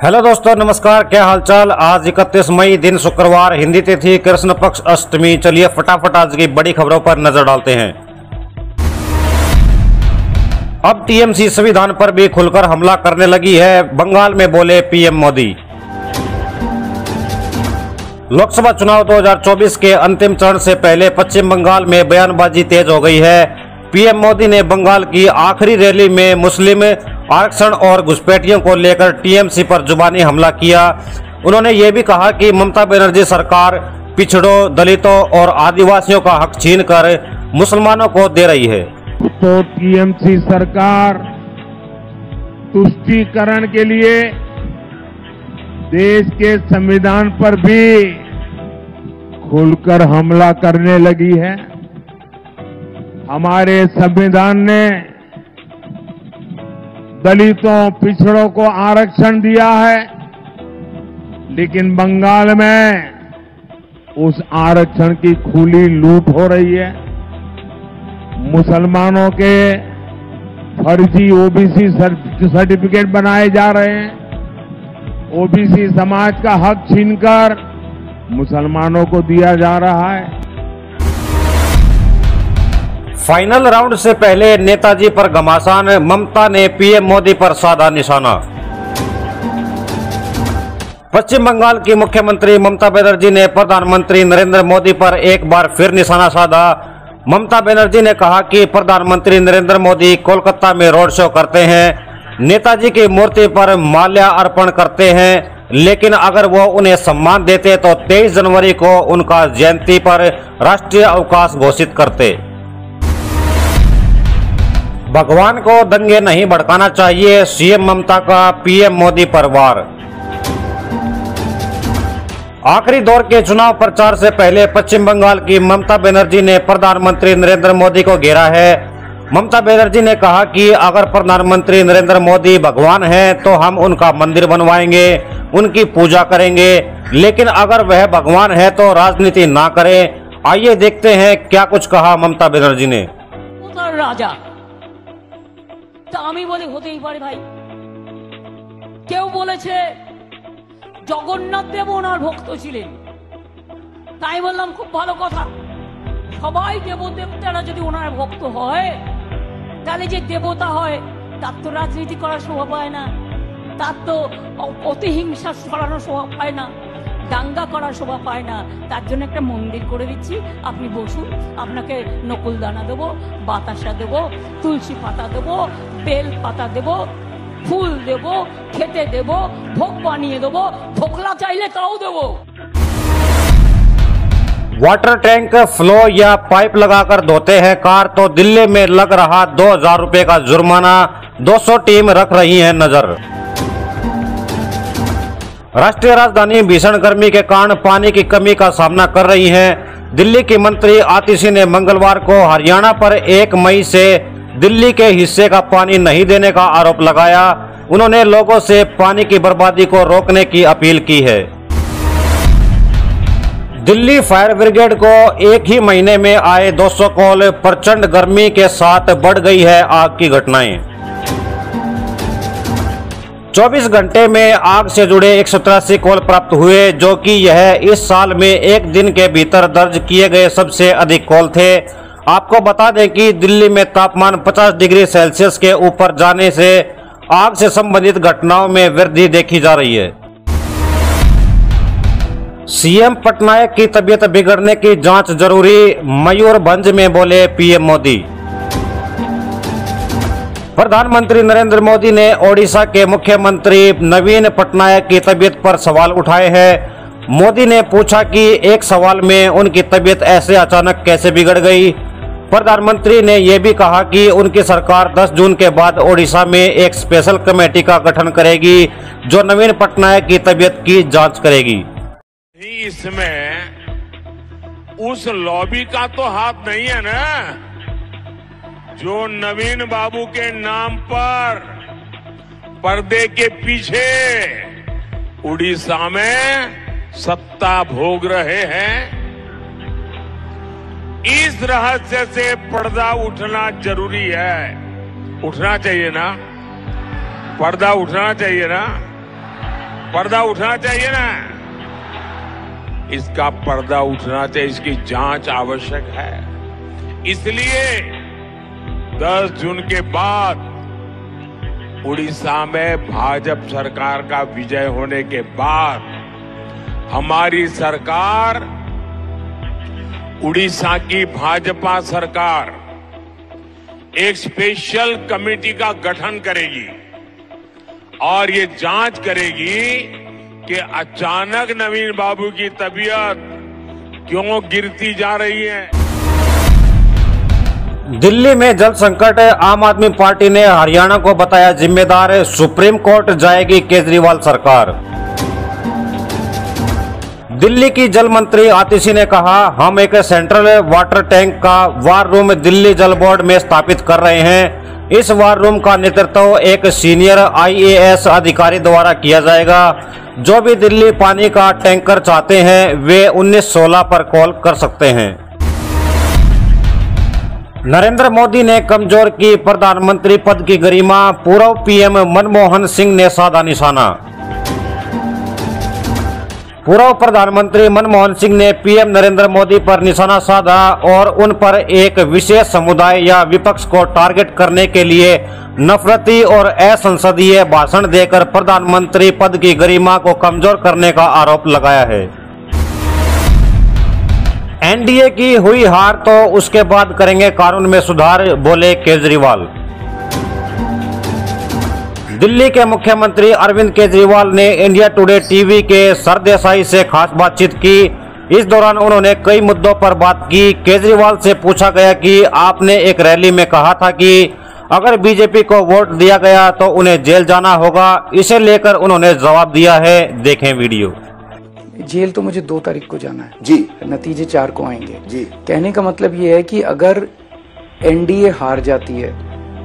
Hello दोस्तों, नमस्कार। क्या हालचाल? आज 31 मई, दिन शुक्रवार। हिंदी तिथि, कृष्ण पक्ष अष्टमी। चलिए फटाफट आज की बड़ी खबरों पर नज़र डालते हैं। अब टीएमसी संविधान पर भी खुलकर हमला करने लगी है, बंगाल में बोले पीएम मोदी। लोकसभा चुनाव 2024 के अंतिम चरण से पहले पश्चिम बंगाल में बयानबाजी तेज हो गई है। पीएम मोदी ने बंगाल की आखिरी रैली में मुस्लिम आरक्षण और घुसपैठियों को लेकर टीएमसी पर जुबानी हमला किया। उन्होंने ये भी कहा कि ममता बनर्जी सरकार पिछड़ों, दलितों और आदिवासियों का हक छीन कर मुसलमानों को दे रही है। तो टीएमसी सरकार तुष्टीकरण के लिए देश के संविधान पर भी खुलकर हमला करने लगी है। हमारे संविधान ने दलितों, पिछड़ों को आरक्षण दिया है, लेकिन बंगाल में उस आरक्षण की खुली लूट हो रही है। मुसलमानों के फर्जी ओबीसी सर्टिफिकेट बनाए जा रहे हैं। ओबीसी समाज का हक छीनकर मुसलमानों को दिया जा रहा है। फाइनल राउंड से पहले नेताजी पर घमासान, ममता ने पीएम मोदी पर साधा निशाना। पश्चिम बंगाल की मुख्यमंत्री ममता बनर्जी ने प्रधानमंत्री नरेंद्र मोदी पर एक बार फिर निशाना साधा। ममता बनर्जी ने कहा कि प्रधानमंत्री नरेंद्र मोदी कोलकाता में रोड शो करते हैं। नेताजी की मूर्ति पर माल्या अर्पण करते हैं, लेकिन अगर वो उन्हें सम्मान देते तो 23 जनवरी को उनका जयंती पर राष्ट्रीय अवकाश घोषित करते। भगवान को दंगे नहीं भड़काना चाहिए, सीएम ममता का पीएम मोदी पर वार। आखिरी दौर के चुनाव प्रचार से पहले पश्चिम बंगाल की ममता बनर्जी ने प्रधानमंत्री नरेंद्र मोदी को घेरा है। ममता बनर्जी ने कहा कि अगर प्रधानमंत्री नरेंद्र मोदी भगवान हैं तो हम उनका मंदिर बनवाएँगे, उनकी पूजा करेंगे। लेकिन अगर वह भगवान है तो राजनीति ना करें। आइए देखते हैं क्या कुछ कहा ममता बनर्जी ने। राजा। তা আমি বলি হতেই পারে ভাই। কেউ বলেছে, জগন্নাথ দেব ওনার ভক্ত ছিলেন। তাই বললাম, খুব ভালো কথা। সবাই দেবদেবতারা যদি ওনার ভক্ত হয়, তাহলে যে দেবতা হয়, তার তো রাজনীতি করার শোভা পায় না। তার তো অতিহিংসা ছড়ানোর শোভা পায় না, দাঙ্গা করার শোভা পায় না। তার জন্য একটা মন্দির করে দিচ্ছি। আপনি বসুন, আপনাকে নকুল দানা দেবো, বাতাসা দেবো, তুলসী পাতা দেবো বেল পাতা দেবো ফুল দেবো খেতে দেবো ভোগ বানিয়ে দেবো ধোকলা চাইলে তাও দেবো वाटर टैंक फ्लो या पाइप लगाकर धोते हैं कार तो दिल्ली में लग रहा दो हजार रूपए का जुर्माना 200 टीम रख रही है नजर राष्ट्रीय राजधानी भीषण गर्मी के कारण पानी की कमी का सामना कर रही है दिल्ली की मंत्री आतिशी ने मंगलवार को हरियाणा पर एक मई से दिल्ली के हिस्से का पानी नहीं देने का आरोप लगाया। उन्होंने लोगों से पानी की बर्बादी को रोकने की अपील की है। दिल्ली फायर ब्रिगेड को एक ही महीने में आए 200 कॉल, प्रचंड गर्मी के साथ बढ़ गई है आग की घटनाएँ। 24 घंटे में आग से जुड़े एक कॉल प्राप्त हुए, जो कि यह इस साल में एक दिन के भीतर दर्ज किए गए सबसे अधिक कॉल थे। आपको बता दें कि दिल्ली में तापमान 50 डिग्री सेल्सियस के ऊपर जाने से आग से संबंधित घटनाओं में वृद्धि देखी जा रही है। सीएम पटनायक की तबीयत बिगड़ने की जाँच ज़रूरी, मयूरभंज में बोले पीएम मोदी। प्रधानमंत्री नरेंद्र मोदी ने ओडिशा के मुख्यमंत्री नवीन पटनायक की तबीयत पर सवाल उठाए हैं। मोदी ने पूछा कि एक सवाल में उनकी तबीयत ऐसे अचानक कैसे बिगड़ गई? प्रधानमंत्री ने यह भी कहा कि उनकी सरकार 10 जून के बाद ओडिशा में एक स्पेशल कमेटी का गठन करेगी, जो नवीन पटनायक की तबीयत की जाँच करेगी। इसमें उस लॉबी का तो हाथ नहीं है ना, जो नवीन बाबू के नाम पर पर्दे के पीछे उड़ीसा में सत्ता भोग रहे हैं। इस रहस्य से पर्दा उठना ज़रूरी है। उठना चाहिए ना? पर्दा उठना चाहिए ना? पर्दा उठना चाहिए ना? इसका पर्दा उठना चाहिए, इसकी जाँच आवश्यक है। इसलिए 10 जून के बाद उड़ीसा में भाजपा सरकार का विजय होने के बाद हमारी सरकार उड़ीसा की भाजपा सरकार एक स्पेशल कमेटी का गठन करेगी और ये जाँच करेगी कि अचानक नवीन बाबू की तबीयत क्यों गिरती जा रही है। दिल्ली में जल संकट, आम आदमी पार्टी ने हरियाणा को बताया जिम्मेदार, सुप्रीम कोर्ट जाएगी केजरीवाल सरकार। दिल्ली की जल मंत्री आतिशी ने कहा, हम एक सेंट्रल वाटर टैंक का वार रूम दिल्ली जल बोर्ड में स्थापित कर रहे हैं। इस वार रूम का नेतृत्व एक सीनियर आईएएस अधिकारी द्वारा किया जाएगा। जो भी दिल्ली पानी का टैंकर चाहते हैं, वे 1916 पर कॉल कर सकते हैं। नरेंद्र मोदी ने कमज़ोर की प्रधानमंत्री पद की गरिमा, पूर्व पीएम मनमोहन सिंह ने साधा निशाना। पूर्व प्रधानमंत्री मनमोहन सिंह ने पीएम नरेंद्र मोदी पर निशाना साधा और उन पर एक विशेष समुदाय या विपक्ष को टारगेट करने के लिए नफरती और असंसदीय भाषण देकर प्रधानमंत्री पद की गरिमा को कमज़ोर करने का आरोप लगाया है। एनडीए की हुई हार तो उसके बाद करेंगे कानून में सुधार, बोले केजरीवाल। दिल्ली के मुख्यमंत्री अरविंद केजरीवाल ने इंडिया टुडे टीवी के सरदेसाई से खास बातचीत की। इस दौरान उन्होंने कई मुद्दों पर बात की। केजरीवाल से पूछा गया कि आपने एक रैली में कहा था कि अगर बीजेपी को वोट दिया गया तो उन्हें जेल जाना होगा। इसे लेकर उन्होंने जवाब दिया है। देखें वीडियो। जेल तो मुझे दो तारीख को जाना है। जी। नतीजे चार को आएँगे। जी। कहने का मतलब ये है कि अगर एनडीए हार जाती है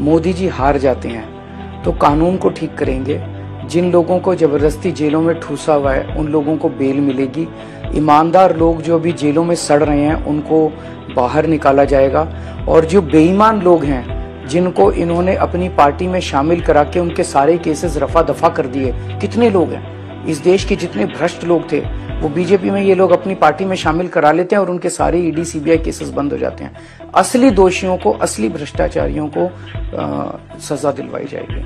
मोदी जी हार जाते हैं तो कानून को ठीक करेंगे। जिन लोगों को ज़बरदस्ती जेलों में ठूसा हुआ है, उन लोगों को बेल मिलेगी। ईमानदार लोग जो अभी जेलों में सड़ रहे हैं, उनको बाहर निकाला जाएगा। और जो बेईमान लोग हैं, जिनको इन्होंने अपनी पार्टी में शामिल करा के उनके सारे केसेस रफा दफ़ा कर दिए, कितने लोग हैं? इस देश के जितने भ्रष्ट लोग थे वो बीजेपी में ये लोग अपनी पार्टी में शामिल करा लेते हैं और उनके सारे ईडी सीबीआई केसेस बंद हो जाते हैं। असली दोषियों को असली भ्रष्टाचारियों को आ, सजा दिलवाई जाएगी।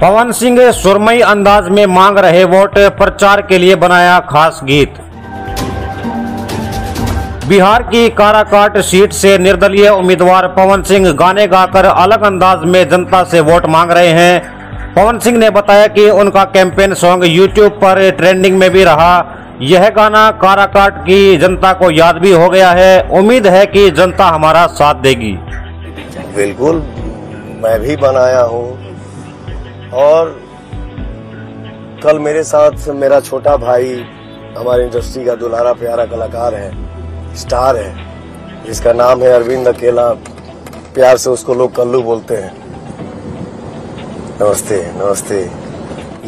पवन सिंह सुरमई अंदाज में मांग रहे वोट प्रचार के लिए बनाया खास गीत। बिहार की काराकाट सीट से निर्दलीय उम्मीदवार पवन सिंह गाने गाकर अलग अंदाज में जनता से वोट मांग रहे हैं। पवन सिंह ने बताया कि उनका कैंपेन सॉन्ग यूट्यूब पर ट्रेंडिंग में भी रहा। यह गाना काराकाट की जनता को याद भी हो गया है। उम्मीद है कि जनता हमारा साथ देगी। बिल्कुल, मैं भी बनाया हूँ। और कल मेरे साथ मेरा छोटा भाई हमारी इंडस्ट्री का दुलारा प्यारा कलाकार है, स्टार है। जिसका नाम है अरविंद अकेला। प्यार से उसको लोग कल्लू बोलते हैं। नमस्ते नमस्ते।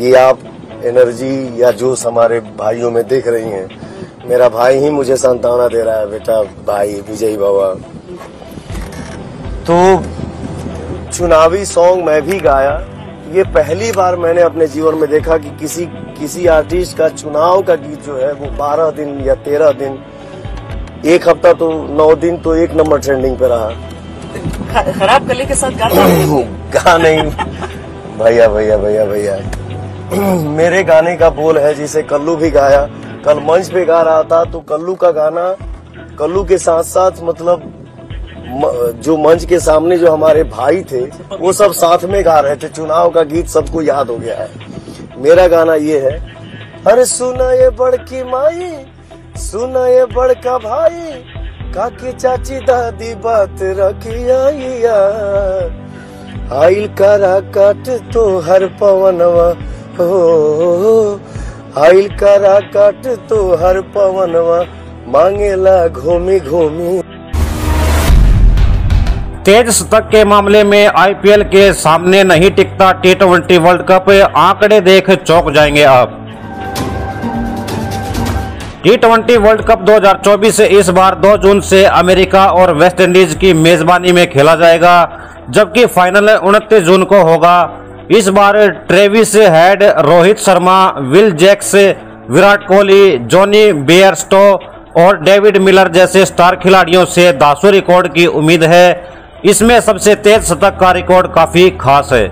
ये आप एनर्जी या जोश हमारे भाइयों में देख रही हैं। मेरा भाई ही मुझे संतावना दे रहा है बेटा भाई विजय बाबा। तो चुनावी सॉन्ग मैं भी गाया। ये पहली बार मैंने अपने जीवन में देखा कि किसी किसी आर्टिस्ट का चुनाव का गीत जो है वो बारह दिन या तेरह दिन एक हफ़्ता तो नौ दिन तो एक नंबर ट्रेंडिंग पे रहा। खराब गले के साथ गा नहीं। भैया भैया भैया भैया। मेरे गाने का बोल है जिसे कल्लू भी गाया। कल मंच पे गा रहा था तो कल्लू का गाना, कल्लू के साथ साथ मतलब जो मंच के सामने जो हमारे भाई थे, वो सब साथ में गा रहे थे। चुनाव का गीत सबको याद हो गया है। मेरा गाना ये है, अरे सुना ये बड़की माई, सुना ये बड़का भाई, काकी चाची दादी बात रखी आई यार। आइल करा काट तो हर पवनवा, हो आइल करा काट तो हर पवनवा मांगेला घूमी घूमी। तेज शतक के मामले में आईपीएल के सामने नहीं टिकता टी ट्वेंटी वर्ल्ड कप आंकड़े देख चौक जाएँगे आप। टी ट्वेंटी वर्ल्ड कप 2024 इस बार 2 जून से अमेरिका और वेस्ट इंडीज की मेजबानी में खेला जाएगा, जबकि फाइनल उनतीस जून को होगा। इस बार Travis Head Rohit Sharma, Will Jacks, Virat Kohli, Jonny Bairstow और डेविड मिलर जैसे स्टार खिलाड़ियों से दासो रिकॉर्ड की उम्मीद है। इसमें सबसे तेज शतक का रिकॉर्ड काफ़ी खास है।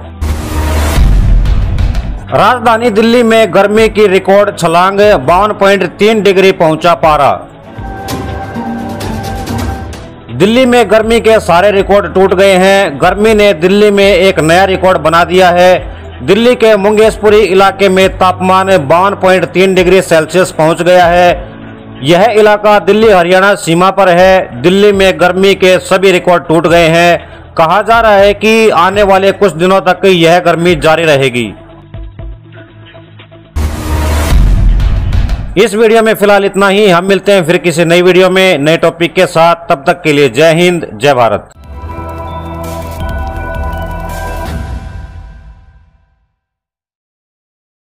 राजधानी दिल्ली में गर्मी की रिकॉर्ड छलांग, बावन पॉइंट तीन डिग्री पहुँचा पारा। दिल्ली में गर्मी के सारे रिकॉर्ड टूट गए हैं। गर्मी ने दिल्ली में एक नया रिकॉर्ड बना दिया है। दिल्ली के मुंगेशपुरी इलाके में तापमान बावन तीन डिग्री सेल्सियस पहुँच गया है। यह इलाका दिल्ली हरियाणा सीमा पर है। दिल्ली में गर्मी के सभी रिकॉर्ड टूट गए हैं। कहा जा रहा है कि आने वाले कुछ दिनों तक यह गर्मी जारी रहेगी। इस वीडियो में फ़िलहाल इतना ही। हम मिलते हैं फिर किसी नई वीडियो में नए टॉपिक के साथ। तब तक के लिए जय हिंद, जय भारत।